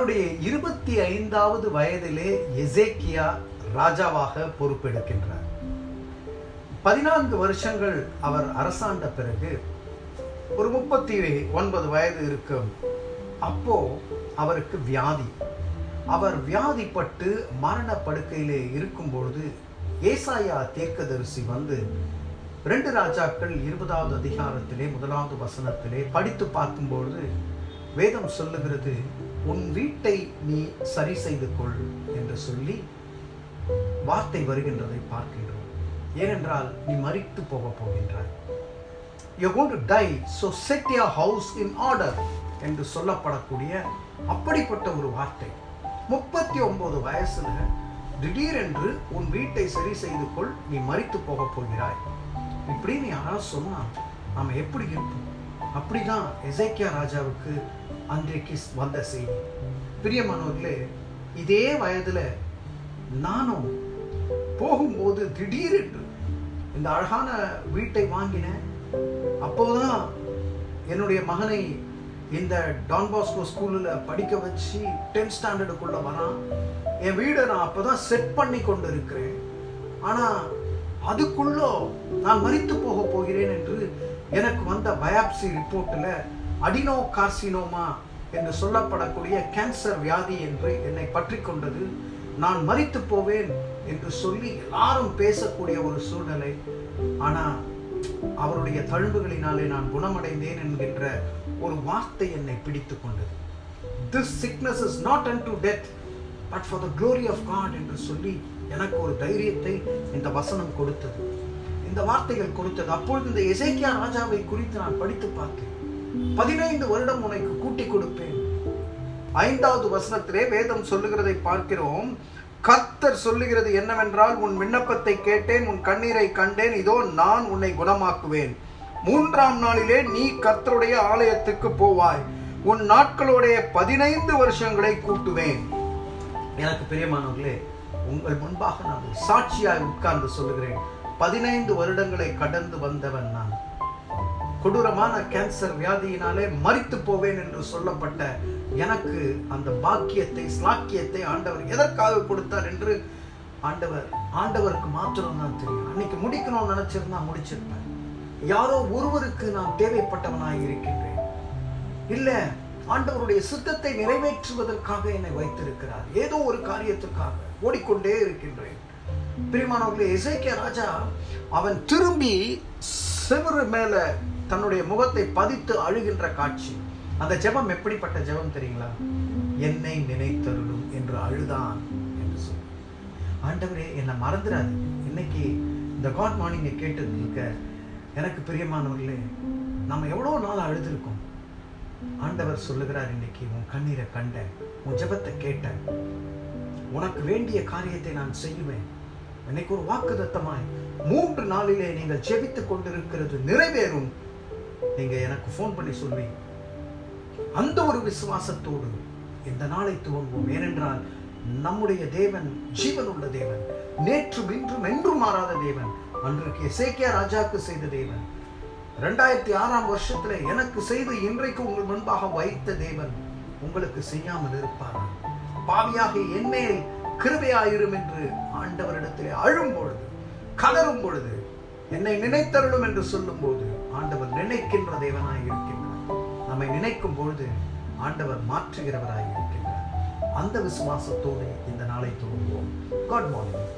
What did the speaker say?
தன்னுடைய இருபத்தி ஐந்தாவது வயதிலே எசேக்கியா ராஜாவாக பொறுப்பெடுக்கின்றார். பதினான்கு வருஷங்கள் அவர் அரசாண்ட பிறகு ஒரு முப்பத்தி ஒன்பது வயது இருக்கும். அப்போ அவருக்கு வியாதி. அவர் வியாதிப்பட்டு மரண படுக்கையிலே இருக்கும் பொழுது ஏசாயா தீர்க்கதரிசி வந்து ரெண்டு ராஜாக்கள் இருபதாவது அதிகாரத்திலே முதலாவது வசனத்திலே படித்து பார்க்கும்பொழுது வேதம் சொல்லுகிறது உன் வீட்டை நீ சரி செய்து கொள் என்று சொல்லி வார்த்தை வருகின்றதை பார்க்கின்றோம். ஏனென்றால் நீ மறித்து போக போகின்றாய். You gone to die so set your house in order என்று சொல்லப்படக்கூடிய அப்படிப்பட்ட ஒரு வார்த்தை. முப்பத்தி ஒன்பது வயசுல திடீரென்று உன் வீட்டை சரி செய்து கொள் நீ மறித்து போக போகிறாய். இப்படின்னு யாராவது சொன்னா நாம் எப்படி இருப்போம்? அப்படிதான் எசைக்கியா ராஜாவுக்கு அன்றைக்கு வந்த செய்தி. பிரியமானவர்களே இதே வயதில் நானும் போகும்போது திடீரென்று இந்த அழகான வீட்டை வாங்கினேன். அப்போதான் என்னுடைய மகனை இந்த டான் பாஸ்கோ ஸ்கூலில் படிக்க வச்சு டென்த் ஸ்டாண்டர்டுக்குள்ளே வரான். என் வீடை நான் அப்போ தான் செட் பண்ணி கொண்டு இருக்கிறேன் ஆனால் அதுக்குள்ளோ நான் மறித்து போக போகிறேன் என்று எனக்கு வந்த பயாப்சி ரிப்போர்ட்டில் அடினோ கார்சினோமா என்று சொல்லப்படக்கூடிய கேன்சர் வியாதி என்று என்னை பற்றி கொண்டது. நான் மறித்து போவேன் என்று சொல்லி எல்லாரும் பேசக்கூடிய ஒரு சூழ்நிலை. ஆனால் அவருடைய தழும்புகளினாலே நான் குணமடைந்தேன் என்கின்ற ஒரு வார்த்தை என்னை பிடித்து கொண்டது. This sickness is not unto death but for the glory of God என்று சொல்லி எனக்கு ஒரு தைரியத்தை இந்த வசனம் கொடுத்தது. இந்த வார்த்தைகள் கொடுத்தது. அப்பொழுது இந்த இசைக்கியா ராஜாவை குறித்து நான் படித்து பார்த்தேன். பதினைந்து வருடம் உனக்கு கூட்டி கொடுப்பேன். ஐந்தாவது வசனத்திலே வேதம் சொல்லுகிறதை பார்க்கிறோம். கத்தர் சொல்லுகிறது என்னவென்றால் உன் விண்ணப்பத்தை கேட்டேன் உன் கண்ணீரை கண்டேன் இதோ நான் உன்னை குணமாக்குவேன். மூன்றாம் நாளிலே நீ கர்த்தருடைய ஆலயத்துக்கு போவாய். உன் நாட்களுடைய பதினைந்து வருஷங்களை கூட்டுவேன். எனக்கு பிரியமானவர்களே உங்கள் முன்பாக நான் சாட்சியாய் உட்கார்ந்து சொல்லுகிறேன். பதினைந்து வருடங்களை கடந்து வந்தவன் நான். கொடூரமான கேன்சர் வியாதியினாலே மறித்து போவேன் என்று சொல்லப்பட்ட எனக்கு அந்த பாக்கியத்தை ஸ்லாக்கியத்தை ஆண்டவர் எதற்காக கொடுத்தார் என்று ஆண்டவர் ஆண்டவருக்கு மாத்திரம் தான் தெரியும். அன்னைக்கு முடிக்கணும்னு நினைச்சிருந்தா முடிச்சிருப்பேன். யாரோ ஒருவருக்கு நான் தேவைப்பட்டவனாய் இருக்கின்றேன். இல்ல ஆண்டவருடைய சித்தத்தை நிறைவேற்றுவதற்காக என்னை வைத்திருக்கிறார். ஏதோ ஒரு காரியத்திற்காக ஓடிக்கொண்டே இருக்கின்றேன். பிரிமானவர்களே இசைக்கிய ராஜா அவன் திரும்பி செவரு மேல தன்னுடைய முகத்தை பதித்து அழுகின்ற காட்சி. அந்த ஜெபம் எப்படிப்பட்ட ஜெபம் தெரியுங்களா? என்னை நினைத்தருளும் என்று அழுதான் என்று சொல். ஆண்டவரே என்னை மறந்துடாது. இன்னைக்கு இந்த காட் மார்னிங்கை கேட்டு இருக்க எனக்கு பிரியமானவர்களே நம்ம எவ்வளோ நாள் அழுதுருக்கோம். ஆண்டவர் சொல்லுகிறார் இன்னைக்கு உன் கண்ணீரை கண்டேன் உன் ஜெபத்தை கேட்டேன் உனக்கு வேண்டிய காரியத்தை நான் செய்வேன். இன்னைக்கு ஒரு வாக்குதத்தமாய் மூன்று நாளிலே நீங்கள் ஜெபித்துக் கொண்டிருக்கிறது நிறைவேறும். நீங்க எனக்கு ஃபோன் பண்ணி சொல்வீங்க அந்த ஒரு விசுவாசத்தோடு இந்த நாளை துவங்குவோம். ஏனென்றால் நம்முடைய தேவன் ஜீவனுள்ள தேவன். நேற்று இன்றும் என்றும் மாறாத தேவன். அன்றைக்கு எசேக்கியா ராஜாவுக்கு செய்த தேவன். ரெண்டாயிரத்தி ஆறாம் வருஷத்துல எனக்கு செய்து இன்றைக்கு உங்கள் முன்பாக வைத்த தேவன் உங்களுக்கு செய்யாமல் இருப்பார். பாவியாக என்மேல் கிருபையாயிரும் என்று ஆண்டவரிடத்திலே அழும் பொழுது கதறும் பொழுது என்னை நினைத்தருளும் என்று சொல்லும் போது ஆண்டவர் நினைக்கின்ற தேவனாய் இருக்கின்றார் நம்மை நினைக்கும் பொழுது ஆண்டவர் மாற்றுகிறவராய் இருக்கின்றார் அந்த விசுவாசத்தோடு இந்த நாளை தொடங்குவோம். God morning